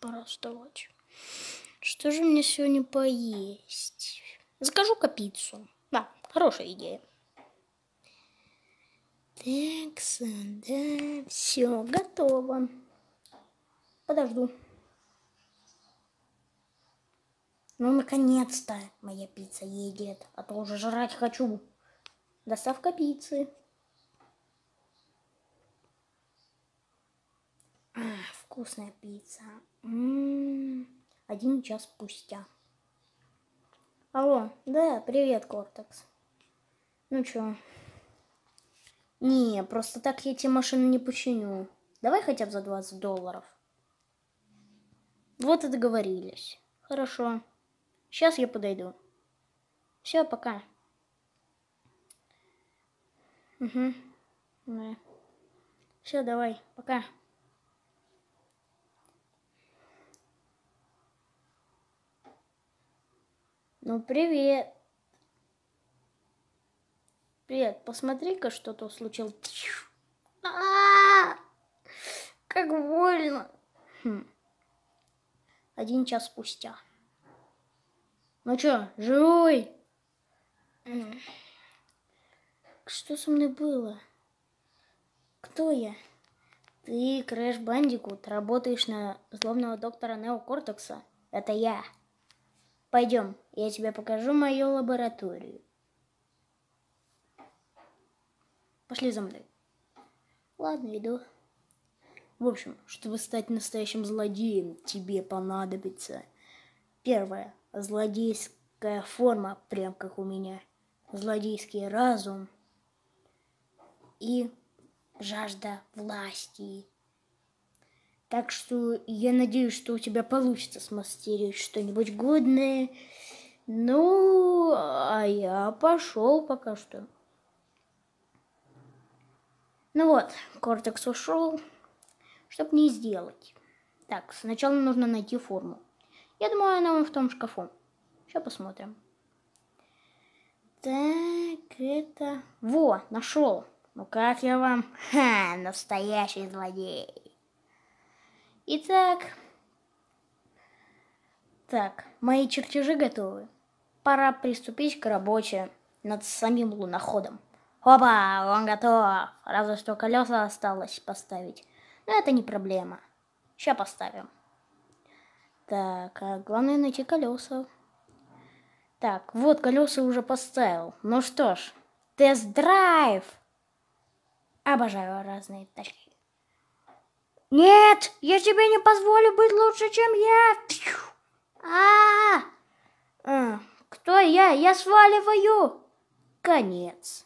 Пора вставать. Что же мне сегодня поесть? Закажу-ка пиццу. Да, хорошая идея. Так, да, все, готово. Подожду. Ну, наконец-то моя пицца едет, а то уже жрать хочу. Доставка пиццы. А, вкусная пицца. М-м-м. Один час спустя. Алло, да, привет, Кортекс. Ну чё? Не, просто так я тебе машину не починю. Давай хотя бы за 20 долларов. Вот и договорились. Хорошо. Сейчас я подойду. Все, пока. Угу. Да. Все, давай, пока. Ну, привет. Привет, посмотри-ка, что тут случилось. А -а -а! Как больно. Хм. Один час спустя. Ну чё, живой? Что со мной было? Кто я? Ты, Крэш Бандикут, работаешь на злобного доктора Нео Кортекса? Это я. Пойдем, я тебе покажу мою лабораторию. Пошли за мной. Ладно, иду. В общем, чтобы стать настоящим злодеем, тебе понадобится первое злодейская форма, прям как у меня, злодейский разум и жажда власти. Так что я надеюсь, что у тебя получится смастерить что-нибудь годное. Ну, а я пошел пока что. Ну вот, кортекс ушел. Что мне сделать? Так, сначала нужно найти форму. Я думаю, она вон в том шкафу. Сейчас посмотрим. Так, это... Во, нашел. Ну как я вам? Ха, настоящий злодей. Итак... Так, мои чертежи готовы. Пора приступить к работе над самим луноходом. Опа, он готов. Разве что колеса осталось поставить. Но это не проблема. Сейчас поставим. Так, а главное найти колеса. Так, вот колеса уже поставил. Ну что ж, тест-драйв! Обожаю разные тачки. Нет, я тебе не позволю быть лучше, чем я. А, -а. Кто я? Я сваливаю. Конец.